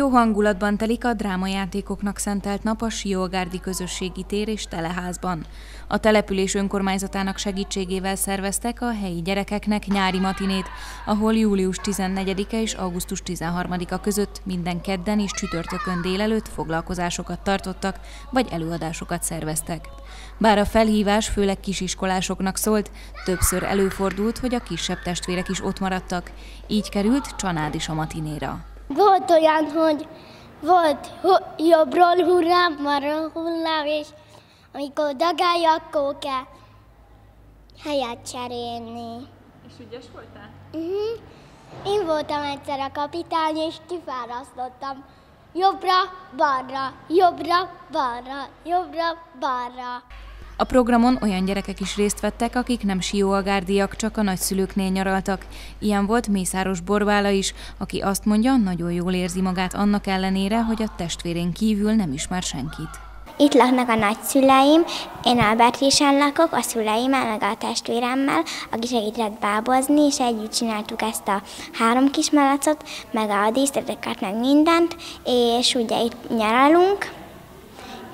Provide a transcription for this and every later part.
Jó hangulatban telik a drámajátékoknak szentelt nap a Siógárdi közösségi tér és teleházban. A település önkormányzatának segítségével szerveztek a helyi gyerekeknek nyári matinét, ahol július 14-e és augusztus 13-a között minden kedden és csütörtökön délelőtt foglalkozásokat tartottak, vagy előadásokat szerveztek. Bár a felhívás főleg kisiskolásoknak szólt, többször előfordult, hogy a kisebb testvérek is ott maradtak, így került Csanád is a matinéra. Volt olyan, hogy volt jobbról hullám, marról hullám, és amikor dagálja, akkor kell helyet cserélni. És ügyes voltál? Uh-huh. Én voltam egyszer a kapitány, és kifárasztottam. Jobbra, balra, jobbra, balra, jobbra, balra. A programon olyan gyerekek is részt vettek, akik nem sióagárdiak, csak a nagyszülőknél nyaraltak. Ilyen volt Mészáros Borbála is, aki azt mondja, nagyon jól érzi magát annak ellenére, hogy a testvérén kívül nem ismer senkit. Itt laknak a nagyszüleim, én Albertrésen lakok, a szüleimmel, meg a testvéremmel, aki segített bábozni, és együtt csináltuk ezt a három kis malacot, meg a díszleteket, meg mindent, és ugye itt nyaralunk,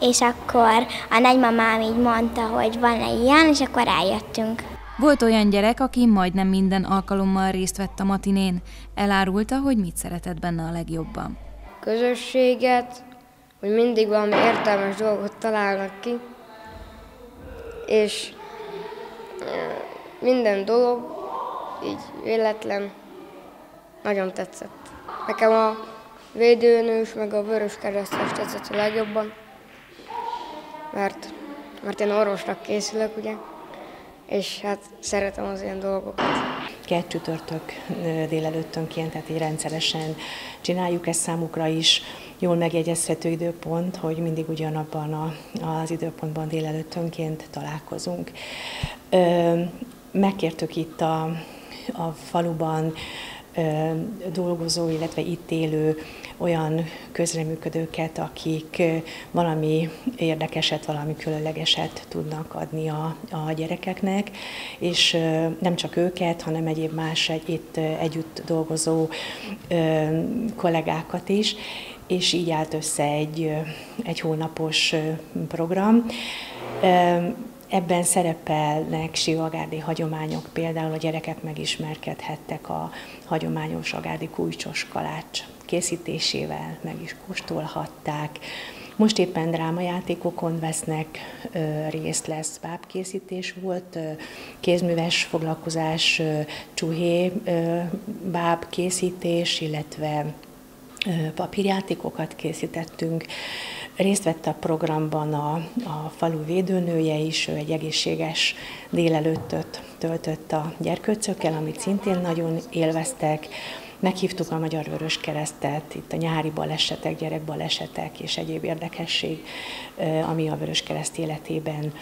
és akkor a nagymamám így mondta, hogy van egy ilyen, és akkor eljöttünk. Volt olyan gyerek, aki majdnem minden alkalommal részt vett a matinén. Elárulta, hogy mit szeretett benne a legjobban. Közösséget, hogy mindig valami értelmes dolgot találnak ki, és minden dolog így véletlen nagyon tetszett. Nekem a védőnős meg a vörös keresztes tetszett a legjobban mert, mert én orvosnak készülök, ugye, és hát szeretem az ilyen dolgokat. Két csütörtök délelőttönként, tehát így rendszeresen csináljuk ezt számukra is. Jól megjegyezhető időpont, hogy mindig ugyanabban a, az időpontban délelőttönként találkozunk. Megkértük itt a, a faluban dolgozó, illetve itt élő olyan közreműködőket, akik valami érdekeset, valami különlegeset tudnak adni a, a gyerekeknek, és nem csak őket, hanem egyéb más egy, itt együtt dolgozó kollégákat is, és így állt össze egy, egy hónapos program. Ebben szerepelnek sióagárdi hagyományok, például a gyerekek megismerkedhettek a hagyományos agárdi kújcsos kalács készítésével, meg is kóstolhatták. Most éppen drámajátékokon vesznek ö, részt, lesz bábkészítés volt, ö, kézműves foglalkozás, ö, csuhé ö, bábkészítés, illetve papírjátékokat készítettünk. Részt vett a programban a, a falu védőnője is, ő egy egészséges délelőttöt töltött a gyerkőcökkel, amit szintén nagyon élveztek. Meghívtuk a Magyar Vörös Keresztet, itt a nyári balesetek, gyerekbalesetek és egyéb érdekesség, ami a Vörös Kereszt életében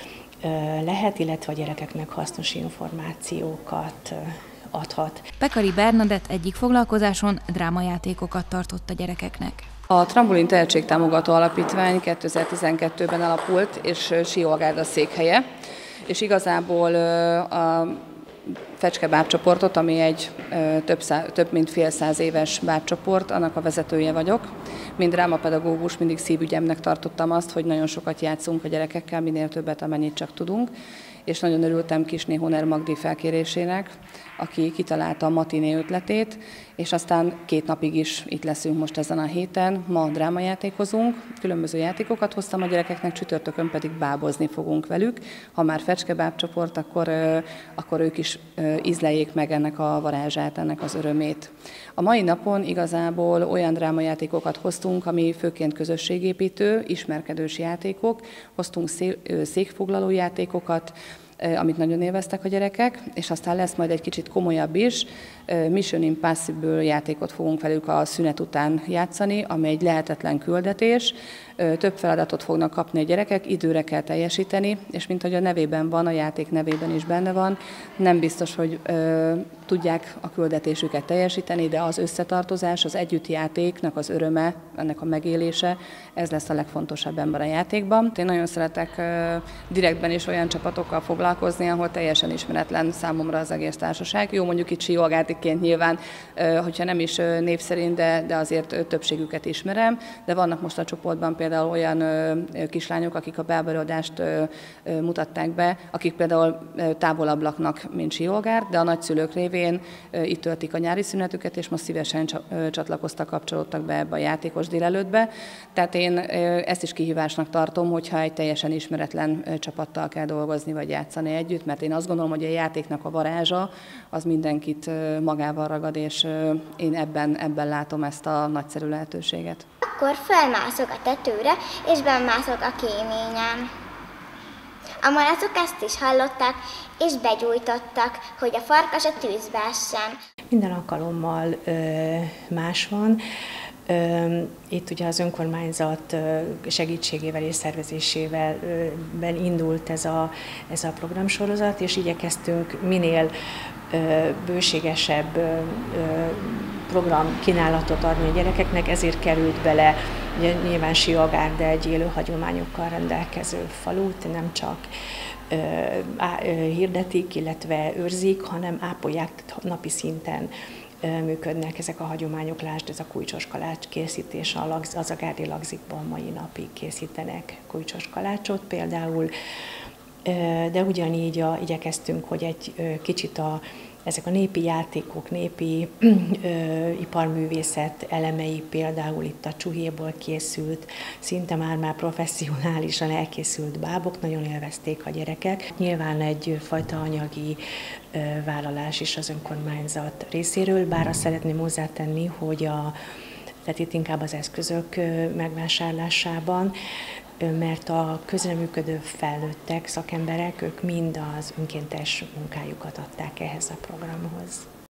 lehet, illetve a gyerekeknek hasznos információkat adhat. Pekari Bernadett egyik foglalkozáson drámajátékokat tartott a gyerekeknek. A Trambolin Tehetségtámogató Alapítvány 2012-ben alapult, és Siógárda székhelye, és igazából a Fecske bábcsoportot, ami egy több, szá, több mint fél száz éves bábcsoport, annak a vezetője vagyok. Mint drámapedagógus mindig szívügyemnek tartottam azt, hogy nagyon sokat játszunk a gyerekekkel, minél többet, amennyit csak tudunk, és nagyon örültem Kisné Honer Magdi felkérésének, aki kitalálta a matiné ötletét, és aztán két napig is itt leszünk most ezen a héten. Ma drámajátékozunk, különböző játékokat hoztam a gyerekeknek, csütörtökön pedig bábozni fogunk velük. Ha már fecskebábcsoport, akkor, akkor ők is ízleljék meg ennek a varázsát, ennek az örömét. A mai napon igazából olyan drámajátékokat hoztunk, ami főként közösségépítő, ismerkedős játékok, hoztunk székfoglaló játékokat, amit nagyon élveztek a gyerekek, és aztán lesz majd egy kicsit komolyabb is. Mission Impossible játékot fogunk velük a szünet után játszani, ami egy lehetetlen küldetés. Több feladatot fognak kapni a gyerekek, időre kell teljesíteni, és mint ahogy a nevében van, a játék nevében is benne van, nem biztos, hogy ö, tudják a küldetésüket teljesíteni, de az összetartozás, az együttjátéknak az öröme, ennek a megélése, ez lesz a legfontosabb ember a játékban. Én nagyon szeretek ö, direktben is olyan csapatokkal foglalkozni, foglalkozni, ahol teljesen ismeretlen számomra az egész társaság. Jó, mondjuk itt siolgátiként nyilván, hogyha nem is név szerint, de, de azért többségüket ismerem, de vannak most a csoportban például olyan kislányok, akik a belbeadást mutatták be, akik például távolabb laknak, mint siolgár, de a nagyszülők révén itt töltik a nyári szünetüket, és most szívesen csatlakoztak, kapcsolódtak be ebbe a játékos délelőttbe. Tehát én ezt is kihívásnak tartom, hogyha egy teljesen ismeretlen csapattal kell dolgozni vagy játszani együtt, mert én azt gondolom, hogy a játéknak a varázsa az mindenkit magával ragad, és én ebben, ebben látom ezt a nagyszerű lehetőséget. Akkor felmászok a tetőre, és bemászok a kéményen. A malacok ezt is hallották, és begyújtottak, hogy a farkas a tűzbe essen. Minden alkalommal ö, más van. Itt ugye az önkormányzat segítségével és szervezésével indult ez a, ez a programsorozat, és igyekeztünk minél bőségesebb program kínálatot adni a gyerekeknek, ezért került bele ugye nyilván Siagárde egy élő hagyományokkal rendelkező falut, nem csak hirdetik, illetve őrzik, hanem ápolják napi szinten működnek ezek a hagyományok, lásd ez a kújcsos kalács készítés, az a Gárdi Lagzikban mai napig készítenek kújcsos kalácsot. Például, de ugyanígy a, igyekeztünk, hogy egy kicsit a ezek a népi játékok, népi ö, iparművészet elemei, például itt a csuhéból készült, szinte már-már professzionálisan elkészült bábok, nagyon élvezték a gyerekek. Nyilván egyfajta anyagi ö, vállalás is az önkormányzat részéről, bár azt szeretném hozzátenni, hogy a tehát itt inkább az eszközök megvásárlásában mert a közreműködő felnőttek, szakemberek, ők mind az önkéntes munkájukat adták ehhez a programhoz.